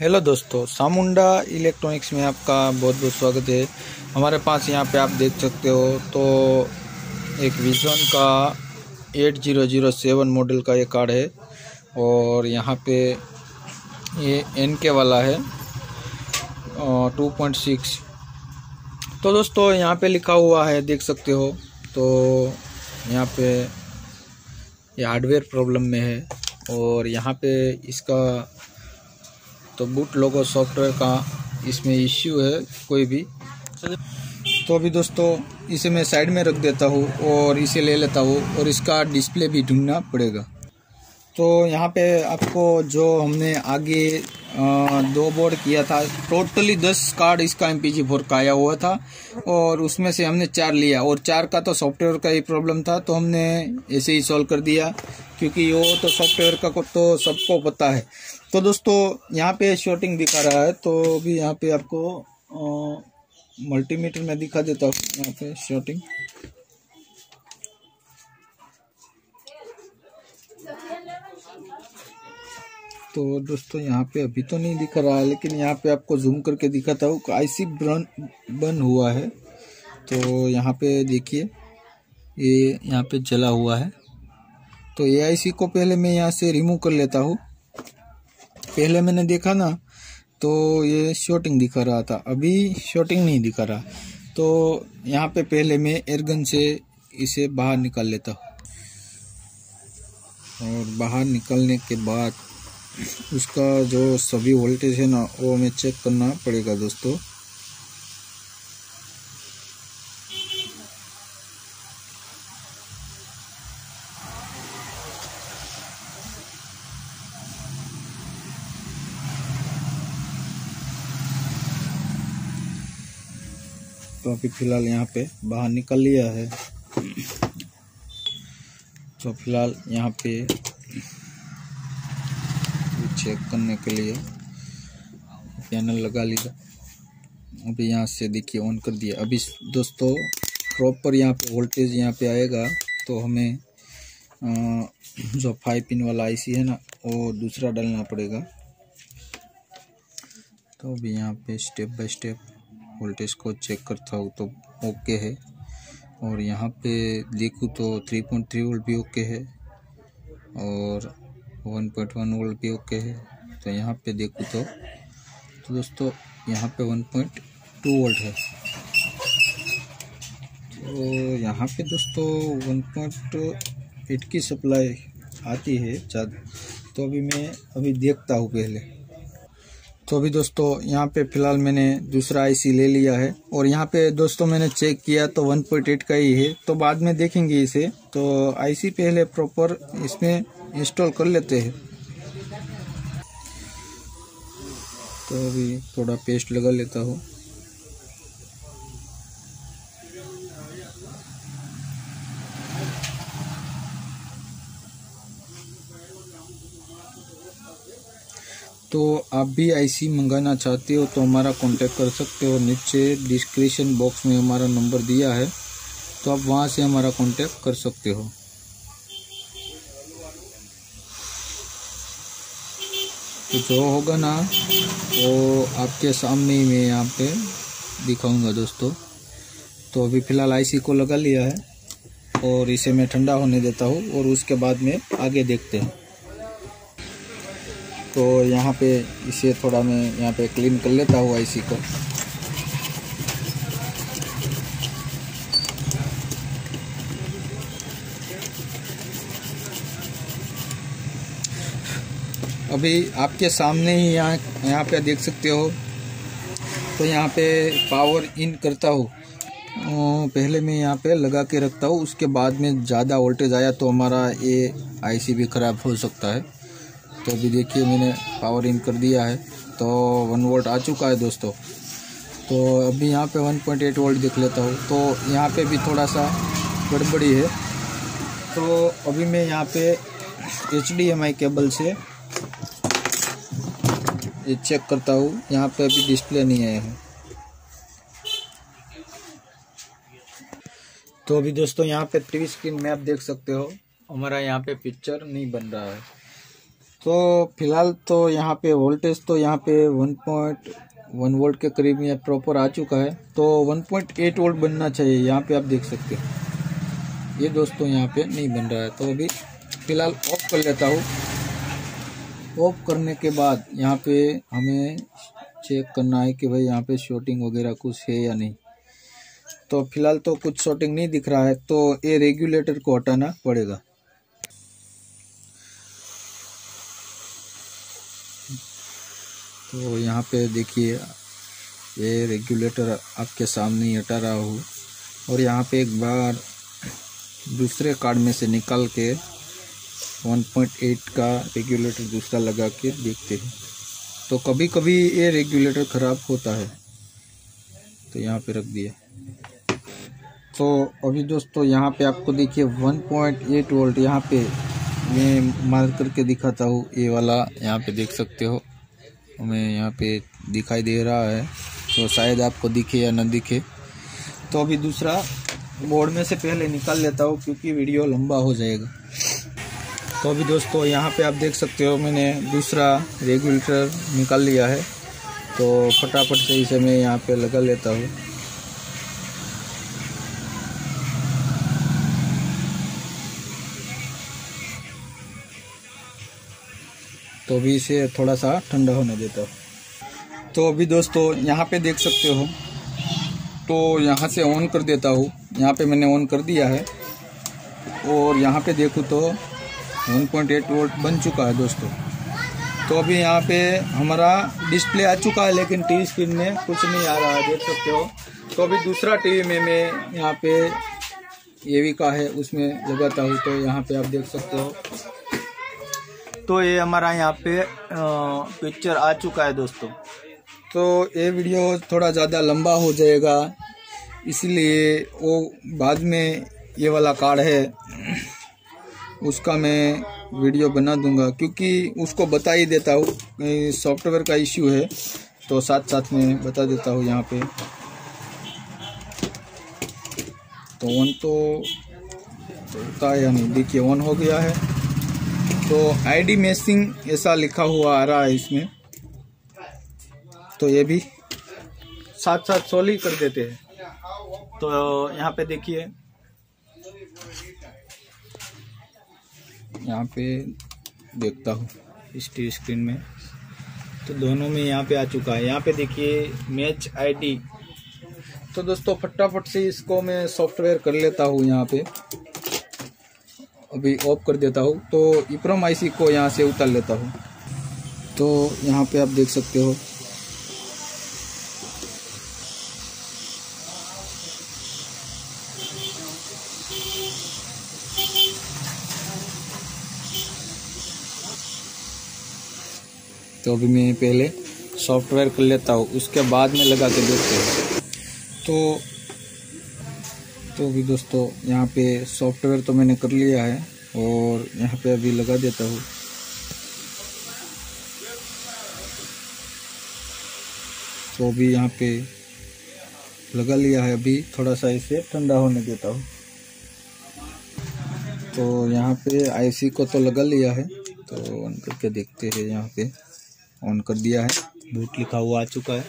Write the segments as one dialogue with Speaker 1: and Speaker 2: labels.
Speaker 1: Hello दोस्तों Samunda electronics में आपका बहुत बहुत स्वागत है। हमारे पास यहाँ पे आप देख सकते हो तो एक विजन का 8007 मॉडल का ये कार्ड है और यहाँ पे ये एन के वाला है टू पॉइंट सिक्स तो दोस्तों, यहाँ पे लिखा हुआ है, देख सकते हो तो यहाँ पे ये हार्डवेयर प्रॉब्लम में है और यहाँ पे इसका तो बूट लोगो सॉफ्टवेयर का इसमें इश्यू है, कोई भी। तो अभी दोस्तों, इसे मैं साइड में रख देता हूँ और इसे ले लेता हूँ और इसका डिस्प्ले भी ढूंढना पड़ेगा। तो यहाँ पे आपको जो हमने आगे दो बोर्ड किया था। टोटली दस कार्ड इसका एम पी फोर का आया हुआ था और उसमें से हमने चार लिया। और चार का तो सॉफ्टवेयर का ही प्रॉब्लम था तो हमने ऐसे ही सॉल्व कर दिया। क्योंकि वो तो सॉफ्टवेयर का तो सबको पता है। तो दोस्तों, यहाँ पे शॉटिंग दिखा रहा है तो अभी यहाँ पे आपको मल्टीमीटर में दिखा देता हूँ। यहाँ पे शॉटिंग तो दोस्तों, यहाँ पे अभी तो नहीं दिखा रहा है लेकिन यहाँ पे आपको जूम करके दिखाता हूँ। आईसी बन बन हुआ है। तो यहाँ पे देखिए, ये यहाँ पे जला हुआ है। तो ए आई सी को पहले मैं यहाँ से रिमूव कर लेता हूँ। पहले मैंने देखा ना तो ये शॉटिंग दिखा रहा था। अभी शॉटिंग नहीं दिखा रहा। तो यहाँ पे पहले मैं एयरगन से इसे बाहर निकाल लेता हूँ। और बाहर निकलने के बाद उसका जो सभी वोल्टेज है ना, वो हमें चेक करना पड़ेगा दोस्तों। तो अभी फ़िलहाल यहाँ पे बाहर निकल लिया है। तो फ़िलहाल यहाँ पे चेक करने के लिए। पैनल लगा लिया। अभी यहाँ से देखिए ऑन कर दिया। अभी दोस्तों प्रॉपर यहाँ पे वोल्टेज यहाँ पे आएगा तो हमें जो फाइव पिन वाला आईसी है ना, वो दूसरा डालना पड़ेगा। तो अभी यहाँ पे स्टेप बाय स्टेप वोल्टेज को चेक करता हूँ तो ओके है। और यहाँ पे देखूँ तो 3.3 वोल्ट भी ओके है। और वन पॉइंट वन वोल्ट भी ओके है। तो यहाँ पे देखूँ तो तो दोस्तों, यहाँ पे वन पॉइंट टू वोल्ट है। तो यहाँ पे दोस्तों वन पॉइंट एट की सप्लाई आती है ज़्यादा तो अभी मैं अभी देखता हूँ पहले। तो अभी दोस्तों, यहाँ पे फ़िलहाल मैंने दूसरा आईसी ले लिया है। और यहाँ पे दोस्तों, मैंने चेक किया तो 1.8 का ही है। तो बाद में देखेंगे इसे। तो आईसी पहले प्रॉपर इसमें इंस्टॉल कर लेते हैं। तो अभी थोड़ा पेस्ट लगा लेता हूँ। तो आप भी आईसी मंगाना चाहते हो तो हमारा कांटेक्ट कर सकते हो। नीचे डिस्क्रिप्शन बॉक्स में हमारा नंबर दिया है। तो आप वहाँ से हमारा कांटेक्ट कर सकते हो। तो जो होगा ना, वो आपके सामने ही मैं यहाँ पे दिखाऊँगा दोस्तों। तो अभी फ़िलहाल आईसी को लगा लिया है और इसे मैं ठंडा होने देता हूँ और उसके बाद में आगे देखते हैं। तो यहाँ पे इसे थोड़ा मैं यहाँ पे क्लीन कर लेता हूँ आईसी को। अभी आपके सामने ही यहाँ यहाँ पे देख सकते हो। तो यहाँ पे पावर इन करता हूँ। पहले मैं यहाँ पे लगा के रखता हूँ, उसके बाद में ज़्यादा वोल्टेज आया तो हमारा ये आईसी भी ख़राब हो सकता है। तो अभी देखिए मैंने पावर इन कर दिया है। तो वन वोल्ट आ चुका है दोस्तों। तो अभी यहाँ पे वन पॉइंट एट वोल्ट देख लेता हूँ। तो यहाँ पे भी थोड़ा सा गड़बड़ी है। तो अभी मैं यहाँ पे आई केबल से ये चेक करता हूँ। यहाँ पे अभी डिस्प्ले नहीं आया है। तो अभी दोस्तों, यहाँ पे टीवी स्क्रीन में आप देख सकते हो। हमारा यहाँ पे पिक्चर नहीं बन रहा है। तो फ़िलहाल तो यहाँ पे वोल्टेज तो यहाँ पे वन पॉइंट वन वोल्ट के करीब यहाँ प्रॉपर आ चुका है। तो वन पॉइंट एट वोल्ट बनना चाहिए। यहाँ पे आप देख सकते हो। ये दोस्तों यहाँ पे नहीं बन रहा है। तो अभी फ़िलहाल ऑफ़ कर लेता हूँ। ऑफ़ करने के बाद यहाँ पे हमें चेक करना है कि भाई यहाँ पे शॉटिंग वगैरह कुछ है या नहीं। तो फ़िलहाल तो कुछ शॉटिंग नहीं दिख रहा है तो ये रेगुलेटर को हटाना पड़ेगा। तो यहाँ पे देखिए, ये रेगुलेटर आपके सामने हटा रहा हूँ। और यहाँ पे एक बार दूसरे कार्ड में से निकाल के 1.8 का रेगुलेटर दूसरा लगा के देखते हैं। तो कभी कभी ये रेगुलेटर ख़राब होता है। तो यहाँ पे रख दिया। तो अभी दोस्तों यहाँ पे आपको देखिए 1.8 वोल्ट यहाँ पे मैं मार करके दिखाता हूँ। ये वाला यहाँ पे देख सकते हो। हमें यहाँ पे दिखाई दे रहा है। तो शायद आपको दिखे या न दिखे। तो अभी दूसरा बोर्ड में से पहले निकाल लेता हूँ क्योंकि वीडियो लंबा हो जाएगा। तो अभी दोस्तों, यहाँ पे आप देख सकते हो, मैंने दूसरा रेगुलेटर निकाल लिया है। तो फटाफट से इसे मैं यहाँ पे लगा लेता हूँ। तो अभी इसे थोड़ा सा ठंडा होने देता हूँ। तो अभी दोस्तों, यहाँ पे देख सकते हो। तो यहाँ से ऑन कर देता हूँ। यहाँ पे मैंने ऑन कर दिया है। और यहाँ पे देखूँ तो 1.8 वोल्ट बन चुका है दोस्तों। तो अभी यहाँ पे हमारा डिस्प्ले आ चुका है, लेकिन टीवी स्क्रीन में कुछ नहीं आ रहा है, देख सकते हो। तो अभी दूसरा टीवी में मैं यहाँ पे ये भी का है, उसमें लगाता हूँ तो यहाँ पे आप देख सकते हो। तो ये हमारा यहाँ पे पिक्चर आ चुका है दोस्तों। तो ये वीडियो थोड़ा ज़्यादा लंबा हो जाएगा, इसलिए वो बाद में ये वाला कार्ड है। उसका मैं वीडियो बना दूँगा, क्योंकि उसको बता ही देता हूँ। सॉफ्टवेयर का इश्यू है तो साथ साथ में बता देता हूँ यहाँ पे। तो वन तो होता है नहीं? देखिए वन हो गया है। तो आईडी मैसिंग ऐसा लिखा हुआ आ रहा है इसमें। तो ये भी साथ साथ सोली कर देते हैं। तो यहाँ पे देखिए। यहाँ पे देखता हूँ, इस टी स्क्रीन में। तो दोनों में यहाँ पे आ चुका है। यहाँ पे देखिए, मैच आईडी तो दोस्तों, फटाफट से इसको मैं सॉफ्टवेयर कर लेता हूँ यहाँ पे। अभी ऑफ़ कर देता हूँ। तो इप्रोम आईसी को यहाँ से उतार लेता हूँ। तो यहाँ पे आप देख सकते हो तो अभी मैं पहले सॉफ्टवेयर कर लेता हूँ, उसके बाद में लगा के देखते हैं। तो तो अभी दोस्तों, यहाँ पे सॉफ्टवेयर तो मैंने कर लिया है, और यहाँ पे अभी लगा देता हूँ। तो अभी यहाँ पे लगा लिया है, अभी थोड़ा सा इसे ठंडा होने देता हूँ। तो यहाँ पे आईसी को तो लगा लिया है तो ऑन करके देखते हैं यहाँ पे। ऑन कर दिया है। बूट लिखा हुआ आ चुका है।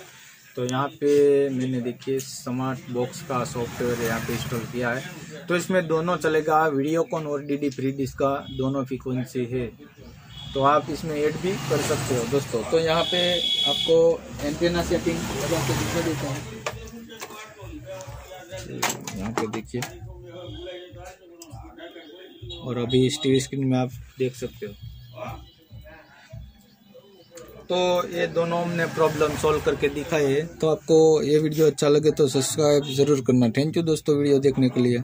Speaker 1: तो यहाँ पे मैंने देखिए स्मार्ट बॉक्स का सॉफ्टवेयर यहाँ पे इंस्टॉल किया है। तो इसमें दोनों चलेगा वीडियोकॉन और डी डी फ्री का दोनों फ्रिक्वेंसी है। तो आप इसमें ऐड भी कर सकते हो दोस्तों। तो यहाँ पे आपको एंटेना सेटिंग लगा के दिखा देता हूँ। यहाँ पे देखिए। और अभी इस टीवी स्क्रीन में आप देख सकते हो। तो ये दोनों हमने प्रॉब्लम सॉल्व करके दिखाई है। तो आपको ये वीडियो अच्छा लगे तो सब्सक्राइब ज़रूर करना। थैंक यू दोस्तों वीडियो देखने के लिए।